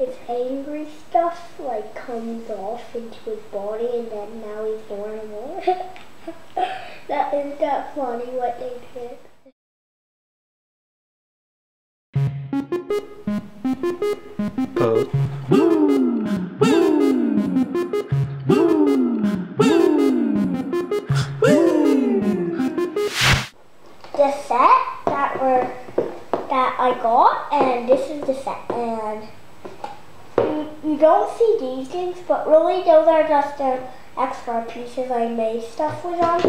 his angry stuff like comes off into his body and then now he's normal. that is that funny what they did. Oh. The set that were that I got and this is the set and you, don't see these things but really those are just the extra pieces I made stuff with on.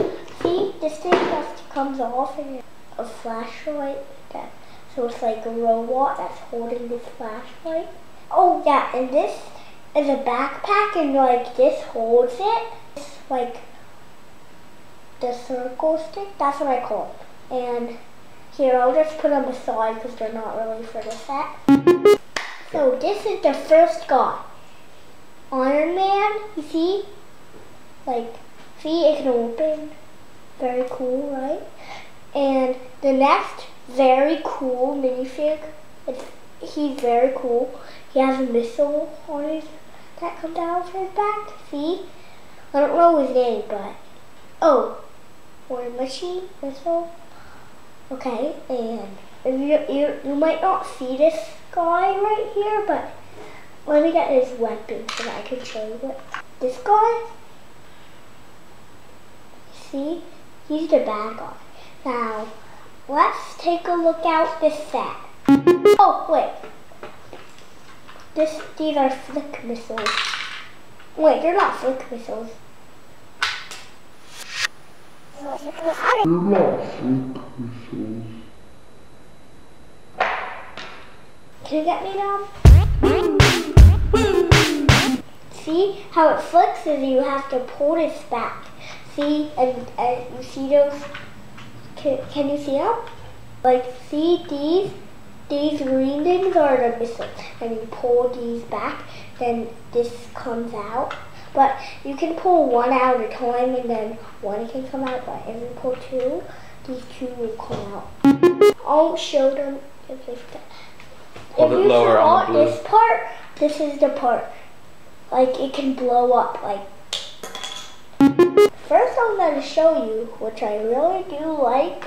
See this thing just comes off and a flashlight that so it's like a robot that's holding this flashlight. Oh yeah, and this is a backpack and like this holds it. It's like the circle stick, that's what I call it. And here, I'll just put them aside because they're not really for the set. So this is the first guy. Iron Man, you see? Like, see, it can open. Very cool, right? And the next very cool minifig, it's, he's very cool. He has a missile on his, that comes out of his back, see? I don't know his name, but, oh, War Machine missile. Okay, and you, you, you might not see this guy right here, but let me get his weapon so that I can show you it. This guy, see, he's the bad guy. Now, let's take a look out this set. Oh, wait. This, these are flick missiles. Wait, they're not flick missiles. they're not flick missiles. Can you get me down? See how it flicks you have to pull this back. See, and, and you see those, can, can you see them? Like, see these, these green things are the missiles. And you pull these back, then this comes out. But you can pull one out at a time and then one can come out. But if you pull two, these two will come out. I'll show them if they Hold if you lower on saw the blue. this part, this is the part. Like it can blow up. Like first, I'm gonna show you, which I really do like,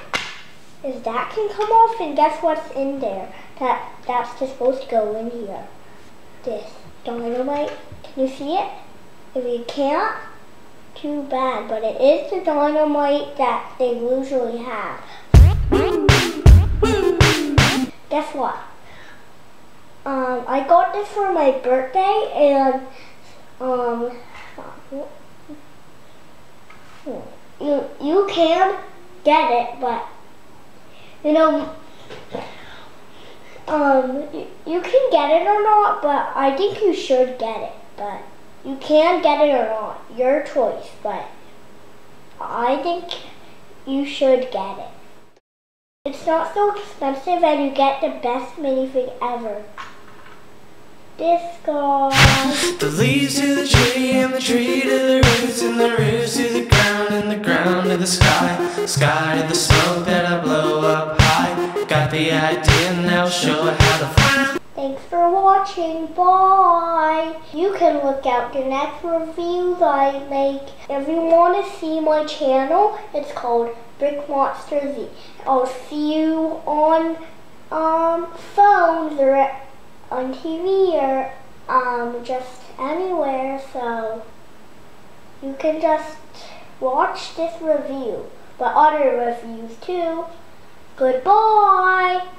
is that can come off, and guess what's in there? That that's just supposed to go in here. This dynamite. Can you see it? If you can't, too bad. But it is the dynamite that they usually have. Guess what? Um, I got this for my birthday, and um, you you can get it, but you know, um, you, you can get it or not, but I think you should get it, but you can get it or not, your choice, but I think you should get it. It's not so expensive and you get the best minifig ever. Guy. The leaves to the tree and the tree to the roots and the roots to the ground and the ground to the sky. Sky to the smoke that I blow up high. Got the idea now, show how to fly. Thanks for watching. Bye. You can look out the next reviews I make. If you want to see my channel, it's called Brick Monster Z. I'll see you on um, phones or on TV or um, just anywhere. So you can just watch this review, but other reviews too. Goodbye.